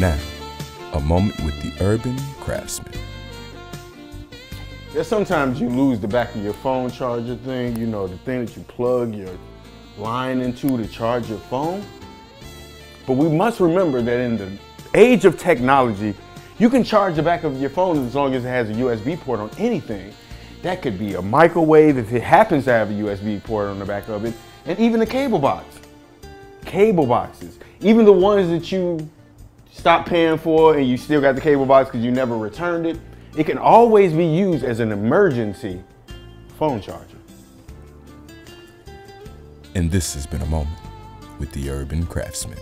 Now, a moment with the urban craftsman. There's sometimes you lose the back of your phone charger thing, you know, the thing that you plug your line into to charge your phone. But we must remember that in the age of technology, you can charge the back of your phone as long as it has a USB port on anything. That could be a microwave if it happens to have a USB port on the back of it, and even a cable box. Cable boxes, even the ones that you stopped paying for it and you still got the cable box because you never returned it, it can always be used as an emergency phone charger. And this has been a moment with the urban craftsman.